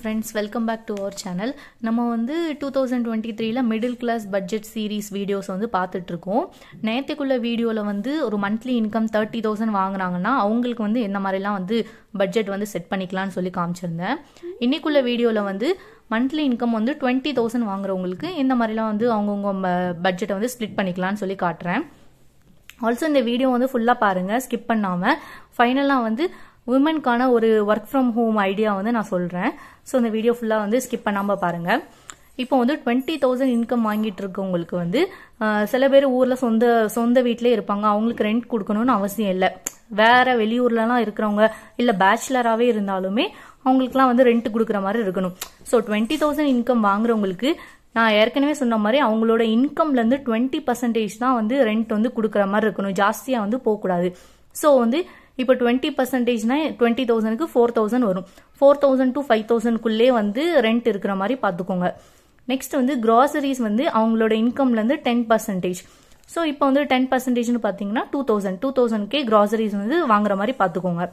Friends welcome back to our channel நம்ம வந்து two thousand twenty த்ரீல middle class budget series videos வந்து பார்த்துட்ருக்கோம். நேற்றுக்குள்ள வீடியோவில் வந்து ஒரு மந்த்லி இன்கம் தேர்ட்டி தௌசண்ட் வாங்குறாங்கன்னா அவங்களுக்கு வந்து எந்த மாதிரிலாம் வந்து பட்ஜெட் வந்து செட் பண்ணிக்கலாம்னு சொல்லி காமிச்சிருந்தேன். இன்னைக்குள்ள வீடியோவில் வந்து மந்த்லி இன்கம் வந்து டுவெண்ட்டி தௌசண்ட் வாங்குறவங்களுக்கு இந்த மாதிரிலாம் வந்து அவங்கவுங்க பட்ஜெட்டை வந்து ஸ்ப்ளிட் பண்ணிக்கலாம்னு சொல்லி காட்டுறேன். ஆல்சோ இந்த வீடியோ வந்து ஃபுல்லாக பாருங்கள் ஸ்கிப் பண்ணாமல் ஃபைனலாக வந்து உமனுக்கான ஒரு ஒர்க் ஃப்ரம் ஹோம் ஐடியா வந்து நான் சொல்கிறேன் ஸோ இந்த வீடியோ ஃபுல்லாக வந்து ஸ்கிப் பண்ணாமல் பாருங்கள் இப்போ வந்து டுவெண்ட்டி தௌசண்ட் இன்கம் வாங்கிட்டு இருக்கவங்களுக்கு வந்து சில பேர் ஊரில் சொந்த சொந்த வீட்டிலே இருப்பாங்க. அவங்களுக்கு ரெண்ட் கொடுக்கணும்னு அவசியம் இல்லை. வேற வெளியூர்லலாம் இருக்கிறவங்க இல்லை பேச்சுலராகவே இருந்தாலுமே அவங்களுக்குலாம் வந்து ரெண்ட் கொடுக்குற மாதிரி இருக்கணும். ஸோ டுவெண்ட்டி தௌசண்ட் இன்கம் வாங்குறவங்களுக்கு நான் ஏற்கனவே சொன்ன மாதிரி அவங்களோட இன்கம்லேருந்து டுவெண்ட்டி பர்சன்டேஜ் தான் வந்து ரெண்ட் வந்து கொடுக்குற மாதிரி இருக்கணும். ஜாஸ்தியாக வந்து போகக்கூடாது. ஸோ வந்து இப்போ டுவெண்ட்டி பர்சன்டேஜ்னா டுவெண்ட்டி தௌசண்ட்க்கு ஃபோர் தௌசண்ட் வரும். ஃபோர் தௌசண்ட் டு ஃபைவ் தௌசண்ட்குள்ளே வந்து ரெண்ட் இருக்கிற மாதிரி பார்த்துக்கோங்க. நெக்ஸ்ட் வந்து கிராசரிஸ் வந்து அவங்களோட இன்கம்லேருந்து டென் பர்சன்டேஜ் ஸோ இப்போ வந்து டென் பர்சன்டேஜ்னு பார்த்தீங்கன்னா டூ தௌசண்ட் டூ தௌசண்ட்கே கிராசரிஸ் வந்து வாங்குற மாதிரி பார்த்துக்கோங்க.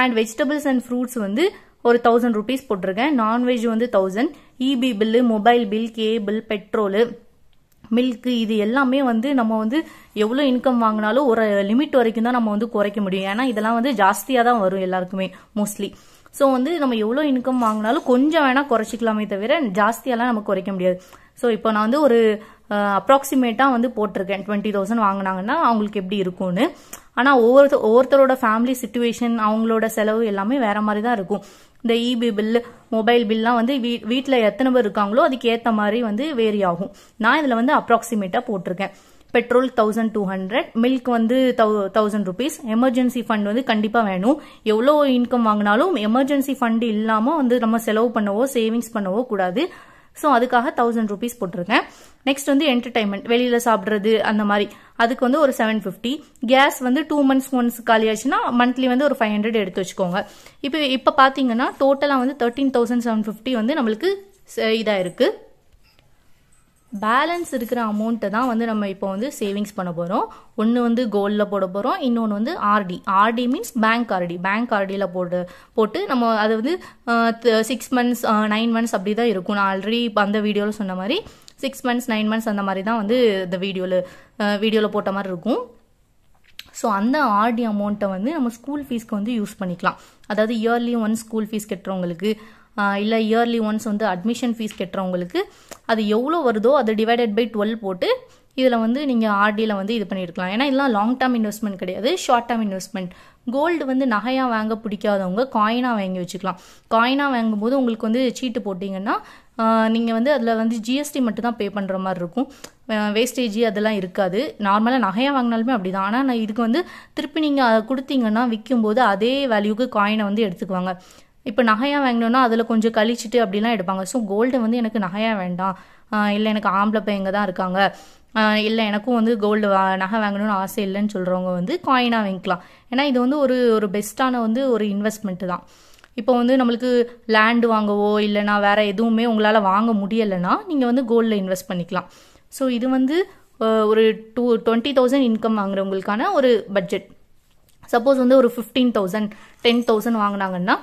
அண்ட் வெஜிடபிள்ஸ் அண்ட் ஃப்ரூட்ஸ் வந்து ஒரு தௌசண்ட் ருபீஸ் போட்டிருக்கேன். நான்வெஜ் வந்து thousand EB bill mobile bill cable petrol milk இது எல்லாமே வந்து நம்ம வந்து எவ்வளோ இன்கம் வாங்கினாலும் ஒரு லிமிட் வரைக்கும் தான் நம்ம வந்து குறைக்க முடியும். ஏன்னா இதெல்லாம் வந்து ஜாஸ்தியாக தான் வரும் எல்லாருக்குமே மோஸ்ட்லி ஸோ வந்து நம்ம எவ்வளோ இன்கம் வாங்கினாலும் கொஞ்சம் வேணால் குறைச்சிக்கலாமே தவிர ஜாஸ்தியெல்லாம் நம்ம குறைக்க முடியாது. ஸோ இப்போ நான் வந்து ஒரு அப்ராக்சிமேட்டாக வந்து போட்டிருக்கேன். டுவெண்ட்டி தௌசண்ட் வாங்கினாங்கன்னா அவங்களுக்கு எப்படி இருக்கும்னு. ஆனால் ஒவ்வொருத்த ஒவ்வொருத்தரோட ஃபேமிலி சுச்சுவேஷன் அவங்களோட செலவு எல்லாமே வேற மாதிரி தான் இருக்கும். இந்த இபி பில் மொபைல் பில்லாம் வந்து வீ வீட்டில் எத்தனை பேர் இருக்காங்களோ அதுக்கு ஏற்ற மாதிரி வந்து வேரி ஆகும். நான் இதில் வந்து அப்ராக்சிமேட்டாக போட்டிருக்கேன். Petrol thousand two hundred milk வந்து தௌசண்ட் ருபீஸ் எமர்ஜென்சி ஃபண்ட் வந்து கண்டிப்பாக வேணும். எவ்வளோ இன்கம் வாங்கினாலும் எமர்ஜென்சி ஃபண்ட் இல்லாமல் வந்து நம்ம செலவு பண்ணவோ சேவிங்ஸ் பண்ணவோ கூடாது. ஸோ அதுக்காக தௌசண்ட் ருபீஸ் போட்டிருக்கேன். நெக்ஸ்ட் வந்து என்டர்டைன்மெண்ட் வெளியில் சாப்பிட்றது அந்த மாதிரி. அதுக்கு வந்து ஒரு செவன் ஃபிஃப்டி கேஸ் வந்து டூ மந்த்ஸ் ஒன்ஸ் காலி ஆச்சுன்னா மந்த்லி வந்து ஒரு ஃபைவ் ஹண்ட்ரட் எடுத்து வச்சுக்கோங்க. இப்போ இப்போ பார்த்தீங்கன்னா டோட்டலாக வந்து தேர்ட்டீன் தௌசண்ட் செவன் ஃபிஃப்டி வந்து நம்மளுக்கு இதாக இருக்குது பேலன்ஸ் இருக்கிற அமௌண்ட்டை தான் வந்து நம்ம இப்போ வந்து சேவிங்ஸ் பண்ண போகிறோம் ஒன்று வந்து கோல்டில் போட போகிறோம் இன்னொன்று வந்து RD RD means bank RD bank ஆர்டியில் போட்டு போட்டு நம்ம அது வந்து சிக்ஸ் மந்த்ஸ் நைன் மந்த்ஸ் அப்படி தான் இருக்கும். நான் ஆல்ரெடி இப்போ அந்த வீடியோவில் சொன்ன மாதிரி சிக்ஸ் மந்த்ஸ் நைன் மந்த்ஸ் அந்த மாதிரி தான் வந்து இந்த வீடியோவில் வீடியோவில் போட்ட மாதிரி இருக்கும். ஸோ அந்த ஆர்டி அமௌண்ட்டை வந்து நம்ம ஸ்கூல் ஃபீஸ்க்கு வந்து யூஸ் பண்ணிக்கலாம். அதாவது இயர்லி ஒன் ஸ்கூல் ஃபீஸ் கட்டுறவங்களுக்கு இல்லை இயர்லி ஒன்ஸ் வந்து அட்மிஷன் ஃபீஸ் கட்டுறவங்களுக்கு அது எவ்வளோ வருதோ அதை டிவைடட் பை டுவெல் போட்டு இதில் வந்து நீங்கள் ஆர்டியில் வந்து இது பண்ணியிருக்கலாம் ஏன்னா இதெல்லாம் லாங் டேர்ம் இன்வெஸ்ட்மெண்ட் கிடையாது ஷார்ட் டேர்ம் இன்வெஸ்ட்மெண்ட் கோல்டு வந்து நகையாக வாங்க பிடிக்காதவங்க காயினாக வாங்கி வச்சுக்கலாம். காயினாக வாங்கும்போது உங்களுக்கு வந்து சீட்டு போட்டிங்கன்னா நீங்கள் வந்து அதில் வந்து ஜிஎஸ்டி மட்டும் தான் பே பண்ணுற மாதிரி இருக்கும். வேஸ்டேஜ் அதெல்லாம் இருக்காது. நார்மலாக நகையாக வாங்கினாலுமே அப்படி தான் ஆனால் நான் இதுக்கு வந்து திருப்பி நீங்கள் அதை கொடுத்தீங்கன்னா விற்கும்போது அதே வேல்யூக்கு காயினை வந்து எடுத்துக்குவாங்க. இப்போ நகையாக வாங்கினோன்னா அதில் கொஞ்சம் கழிச்சிட்டு அப்படிலாம் எடுப்பாங்க. ஸோ கோல்டு வந்து எனக்கு நகையாக வேண்டாம். இல்லை எனக்கு ஆம்பளை பையங்க தான் இருக்காங்க. இல்லை எனக்கும் வந்து கோல்டு நகை வாங்கணும்னு ஆசை இல்லைன்னு சொல்கிறவங்க வந்து காயினாக வாங்கிக்கலாம். ஏன்னா இது வந்து ஒரு ஒரு பெஸ்ட்டான வந்து ஒரு இன்வெஸ்ட்மெண்ட்டு தான். இப்போ வந்து நம்மளுக்கு லேண்டு வாங்கவோ இல்லைனா வேறு எதுவுமே உங்களால் வாங்க முடியலைன்னா நீங்கள் வந்து கோல்டில் இன்வெஸ்ட் பண்ணிக்கலாம். ஸோ இது வந்து ஒரு டூ டுவெண்ட்டி தௌசண்ட் இன்கம் வாங்குறவங்களுக்கான ஒரு பட்ஜெட் சப்போஸ் வந்து ஒரு ஃபிஃப்டீன் தௌசண்ட் டென் தௌசண்ட் வாங்கினாங்கன்னா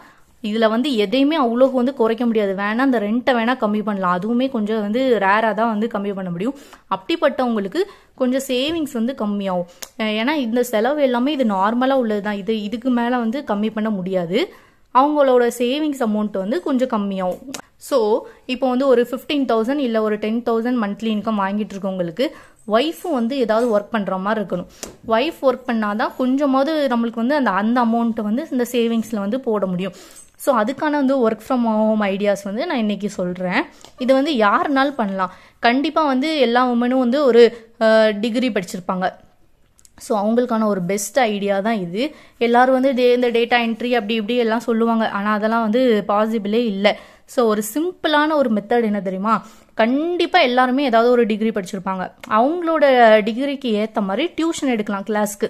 இதில் வந்து எதையுமே அவ்வளோக்கு வந்து குறைக்க முடியாது. வேணால் அந்த ரெண்ட்டை வேணால் கம்மி பண்ணலாம். அதுவுமே கொஞ்சம் வந்து ரேராக தான் வந்து கம்மி பண்ண முடியும். அப்படிப்பட்டவங்களுக்கு கொஞ்சம் சேவிங்ஸ் வந்து கம்மியாகும். ஏன்னா இந்த செலவு எல்லாமே இது நார்மலாக உள்ளது தான் இது இதுக்கு மேலே வந்து கம்மி பண்ண முடியாது. அவங்களோட சேவிங்ஸ் அமௌண்ட் வந்து கொஞ்சம் கம்மியாகும். ஸோ இப்போ வந்து ஒரு ஃபிஃப்டீன் தௌசண்ட் இல்லை ஒரு டென் தௌசண்ட் மந்த்லி இன்கம் வாங்கிட்டு இருக்கவங்களுக்கு ஒய்ஃபும் வந்து ஏதாவது ஒர்க் பண்ணுற மாதிரி இருக்கணும். ஒய்ஃப் ஒர்க் பண்ணாதான் கொஞ்சமாவது நம்மளுக்கு வந்து அந்த அந்த அமௌண்ட்டை வந்து இந்த சேவிங்ஸில் வந்து போட முடியும். ஸோ அதுக்கான வந்து ஒர்க் ஃப்ரம் ஹோம் ஐடியாஸ் வந்து நான் இன்றைக்கி சொல்கிறேன் இது வந்து யாருனாலும் பண்ணலாம். கண்டிப்பாக வந்து எல்லா உமனும் வந்து ஒரு டிகிரி படிச்சிருப்பாங்க. ஸோ அவங்களுக்கான ஒரு பெஸ்ட் ஐடியா தான் இது. எல்லோரும் வந்து டே இந்த டேட்டா என்ட்ரி அப்படி இப்படி எல்லாம் சொல்லுவாங்க. ஆனால் அதெல்லாம் வந்து பாசிபிளே இல்லை. ஸோ ஒரு சிம்பிளான ஒரு மெத்தட் என்ன தெரியுமா? கண்டிப்பாக எல்லாருமே ஏதாவது ஒரு டிகிரி படிச்சிருப்பாங்க. அவங்களோட டிகிரிக்கு ஏற்ற மாதிரி டியூஷன் எடுக்கலாம் கிளாஸ்க்கு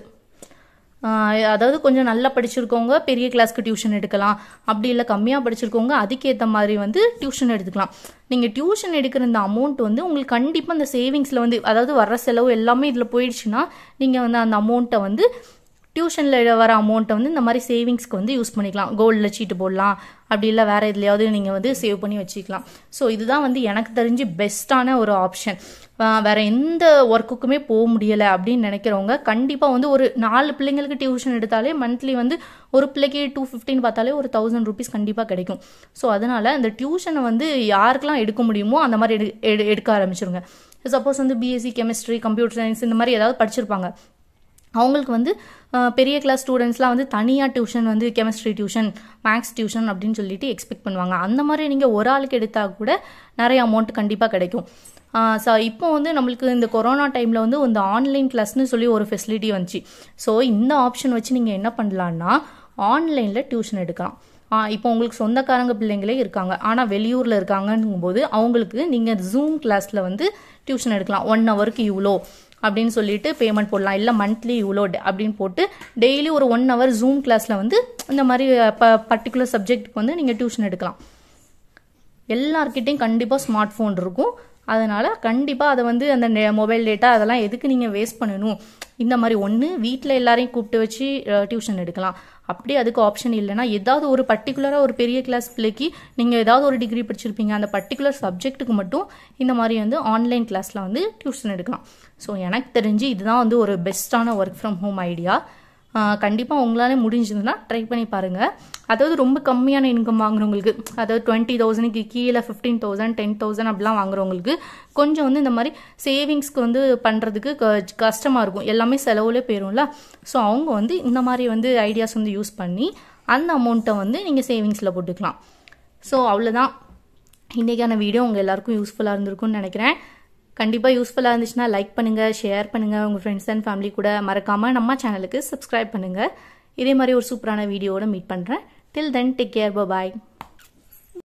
அதாவது கொஞ்சம் நல்லா படிச்சிருக்கவங்க பெரிய கிளாஸ்க்கு டியூஷன் எடுக்கலாம். அப்படி இல்லை கம்மியாக படிச்சிருக்கவங்க அதுக்கேற்ற மாதிரி வந்து டியூஷன் எடுத்துக்கலாம். நீங்கள் டியூஷன் எடுக்கிற இந்த அமௌண்ட் வந்து உங்களுக்கு கண்டிப்பாக அந்த சேவிங்ஸில் வந்து அதாவது வர்ற செலவு எல்லாமே இதில் போயிடுச்சுன்னா நீங்கள் வந்து அந்த அமௌண்ட்டை வந்து டியூஷனில் வர அமௌண்ட்டை வந்து இந்த மாதிரி சேவிங்ஸ்க்கு வந்து யூஸ் பண்ணிக்கலாம். கோல்டில் சீட்டு போடலாம். அப்படி இல்லை வேறு எதுலையாவது நீங்கள் வந்து சேவ் பண்ணி வச்சுக்கலாம். ஸோ இதுதான் வந்து எனக்கு தெரிஞ்சு பெஸ்ட்டான ஒரு ஆப்ஷன் வேறு எந்த ஒர்க்குக்குமே போக முடியலை அப்படின்னு நினைக்கிறவங்க கண்டிப்பாக வந்து ஒரு நாலு பிள்ளைங்களுக்கு டியூஷன் எடுத்தாலே மந்த்லி வந்து ஒரு பிள்ளைக்கு டூ ஃபிஃப்டின் பார்த்தாலே ஒரு தௌசண்ட் ருபீஸ் கண்டிப்பாக கிடைக்கும். ஸோ அதனால இந்த டியூஷனை வந்து யாருக்கெல்லாம் எடுக்க முடியுமோ அந்த மாதிரி எடு எடு- எடுக்க ஆரம்பிச்சிருங்க. சப்போஸ் வந்து பிஎஸ்சி கெமிஸ்ட்ரி கம்ப்யூட்டர் சயின்ஸ் இந்த மாதிரி ஏதாவது படிச்சிருப்பாங்க. அவங்களுக்கு வந்து பெரிய கிளாஸ் ஸ்டூடெண்ட்ஸ்லாம் வந்து தனியாக டியூஷன் வந்து கெமிஸ்ட்ரி டியூஷன் மேக்ஸ் டியூஷன் அப்படின்னு சொல்லிட்டு எக்ஸ்பெக்ட் பண்ணுவாங்க. அந்த மாதிரி நீங்கள் ஒரு ஆளுக்கு எடுத்தால் கூட நிறைய அமௌண்ட் கண்டிப்பாக கிடைக்கும். ஸோ இப்போ வந்து நம்மளுக்கு இந்த கொரோனா டைமில் வந்து இந்த ஆன்லைன் கிளாஸ்னு சொல்லி ஒரு ஃபெசிலிட்டி வந்துச்சு. ஸோ இந்த ஆப்ஷன் வச்சு நீங்கள் என்ன பண்ணலான்னா ஆன்லைனில் டியூஷன் எடுக்கலாம். இப்போ உங்களுக்கு சொந்தக்காரங்க பிள்ளைங்களே இருக்காங்க. ஆனால் வெளியூரில் இருக்காங்கங்கும் போது அவங்களுக்கு நீங்கள் ஜூம் கிளாஸில் வந்து டியூஷன் எடுக்கலாம். ஒன் ஹவருக்கு இவ்வளோ அப்படின்னு சொல்லிட்டு பேமெண்ட் போடலாம். இல்லை மந்த்லி இவ்வளோ அப்படின்னு போட்டு டெய்லி ஒரு ஒன் ஹவர் ஜூம் கிளாஸில் வந்து இந்த மாதிரி ப பர்டிகுலர் சப்ஜெக்ட்டுக்கு வந்து நீங்கள் டியூஷன் எடுக்கலாம். எல்லார்கிட்டையும் கண்டிப்பாக ஸ்மார்ட் ஃபோன் இருக்கும். அதனால் கண்டிப்பாக அதை வந்து அந்த மொபைல் டேட்டா அதெல்லாம் எதுக்கு நீங்கள் வேஸ்ட் பண்ணணும்? இந்த மாதிரி ஒன்று வீட்டில் எல்லாரையும் கூப்பிட்டு வச்சு டியூஷன் எடுக்கலாம். அப்படி அதுக்கு ஆப்ஷன் இல்லைன்னா ஏதாவது ஒரு பர்டிகுலராக ஒரு பெரிய கிளாஸ் பிள்ளைக்கு நீங்கள் ஏதாவது ஒரு டிகிரி படிச்சிருப்பீங்க. அந்த பர்டிகுலர் சப்ஜெக்ட்டுக்கு மட்டும் இந்த மாதிரி வந்து ஆன்லைன் கிளாஸில் வந்து டியூஷன் எடுக்கலாம். ஸோ எனக்கு தெரிஞ்சு இதுதான் வந்து ஒரு பெஸ்ட்டான ஒர்க் ஃப்ரம் ஹோம் ஐடியா கண்டிப்பாக உங்களால் முடிஞ்சதுன்னா ட்ரை பண்ணி பாருங்கள் அதாவது ரொம்ப கம்மியான இன்கம் வாங்குறவங்களுக்கு அதாவது டுவெண்ட்டி தௌசண்ட்க்கு கீழே ஃபிஃப்டீன் தௌசண்ட் டென் தௌசண்ட் அப்படிலாம் வாங்குறவங்களுக்கு கொஞ்சம் வந்து இந்த மாதிரி சேவிங்ஸ்க்கு வந்து பண்ணுறதுக்கு கஷ்டமாக இருக்கும். எல்லாமே செலவுலே போயிரும்ல. ஸோ அவங்க வந்து இந்த மாதிரி வந்து ஐடியாஸ் வந்து யூஸ் பண்ணி அந்த அமௌண்ட்டை வந்து நீங்கள் சேவிங்ஸில் போட்டுக்கலாம். ஸோ அவ்வளோதான் இன்றைக்கான வீடியோ உங்கள் எல்லாருக்கும் யூஸ்ஃபுல்லாக இருந்திருக்கும்னு நினைக்கிறேன். கண்டிப்பாக யூஸ்ஃபுல்லாக இருந்துச்சுன்னா லைக் பண்ணுங்கள் ஷேர் பண்ணுங்கள் உங்கள் ஃப்ரெண்ட்ஸ் அண்ட் ஃபேமிலி கூட மறக்காமல் நம்ம சேனலுக்கு சப்ஸ்கிரைப் பண்ணுங்கள் இதே மாதிரி ஒரு சூப்பரான வீடியோவோட மீட் பண்ணுறேன் till then take care bye